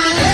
Yeah.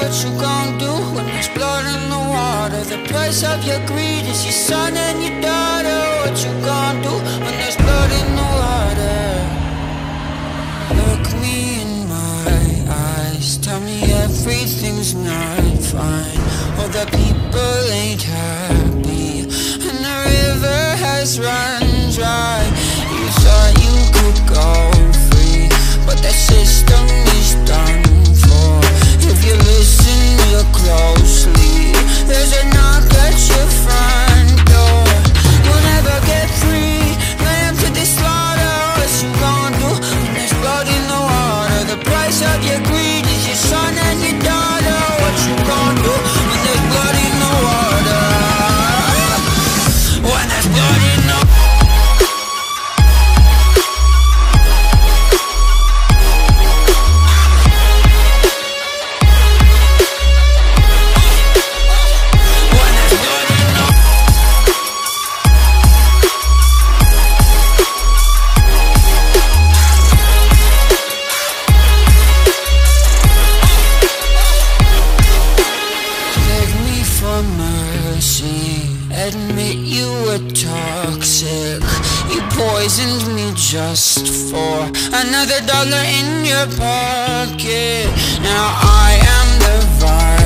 what you gon' do when there's blood in the water? The price of your greed is your son and your daughter. What you gon' do when there's blood in the shot, yeah, just for another dollar in your pocket. Now I am the virus